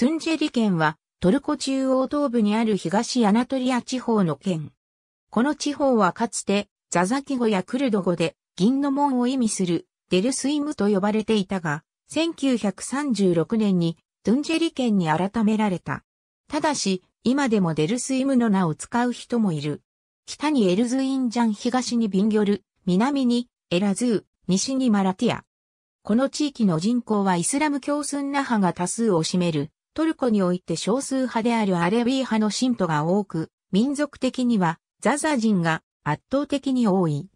トゥンジェリ県はトルコ中央東部にある東アナトリア地方の県。この地方はかつてザザキ語やクルド語で銀の門を意味するデルスイムと呼ばれていたが、1936年にトゥンジェリ県に改められた。ただし、今でもデルスイムの名を使う人もいる。北にエルズインジャン、東にビンギョル、南にエラズー、西にマラティア。この地域の人口はイスラム教スンナ派が多数を占める、トルコにおいて少数派であるアレビー派の信徒が多く、民族的にはザザ人が圧倒的に多い。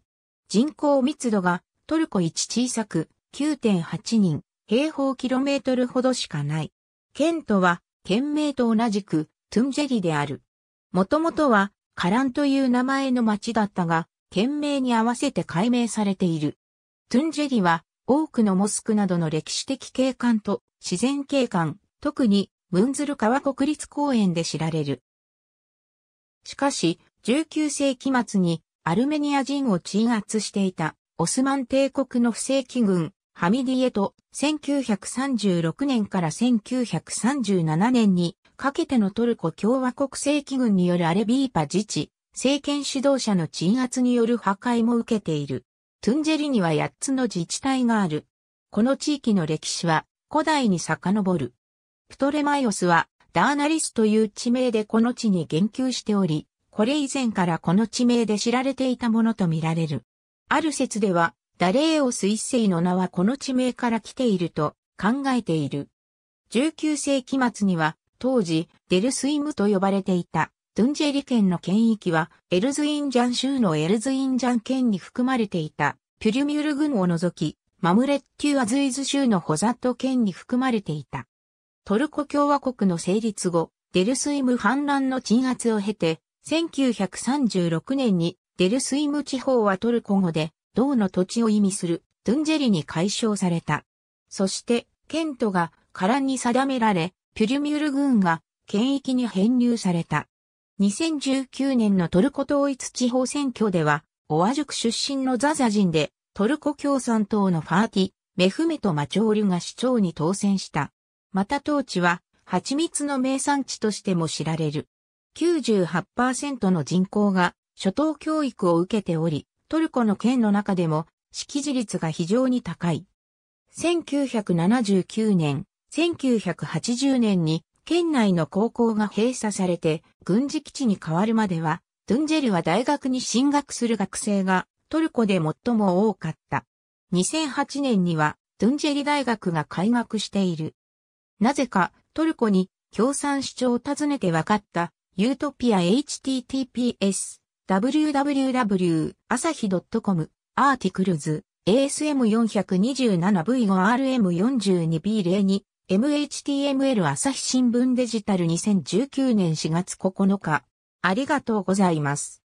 人口密度がトルコ一小さく9.8人平方キロメートルほどしかない。県都は県名と同じくトゥンジェリである。もともとはカランという名前の町だったが、県名に合わせて改名されている。トゥンジェリは多くのモスクなどの歴史的景観と自然景観、特にムンズル川国立公園で知られる。しかし、19世紀末にアルメニア人を鎮圧していたオスマン帝国の不正規軍、ハミディエと1936年から1937年にかけてのトルコ共和国正規軍によるアレビーパ自治、政権指導者の鎮圧による破壊も受けている。トゥンジェリには8つの自治体がある。この地域の歴史は古代に遡る。プトレマイオスはダーナリスという地名でこの地に言及しており、これ以前からこの地名で知られていたものとみられる。ある説では、ダレーオス一世の名はこの地名から来ていると考えている。19世紀末には当時、デルスイムと呼ばれていた、ドゥンジェリ県の県域は、エルズインジャン州のエルズインジャン県に含まれていた、ピュリュミュル郡を除き、マムレッテュアズイズ州のホザット県に含まれていた。トルコ共和国の成立後、デルスイム反乱の鎮圧を経て、1936年にデルスイム地方はトルコ語で、銅の土地を意味するトゥンジェリに改称された。そして、県都がカランに定められ、ピュリュミュル郡が県域に編入された。2019年のトルコ統一地方選挙では、オアジュク出身のザザ人で、トルコ共産党のファーティ、メフメト・マチョーリュが市長に当選した。また当地は、蜂蜜の名産地としても知られる。98%の人口が初等教育を受けており、トルコの県の中でも識字率が非常に高い。1979年、1980年に県内の高校が閉鎖されて軍事基地に変わるまでは、ドゥンジェルは大学に進学する学生がトルコで最も多かった。2008年にはドゥンジェリ大学が開学している。なぜかトルコに共産主張を訪ねて分かったユートピア https www 朝日 .com アーティクルズ ASM427V5RM42B02 MHTML 朝日新聞デジタル2019年4月9日。ありがとうございます。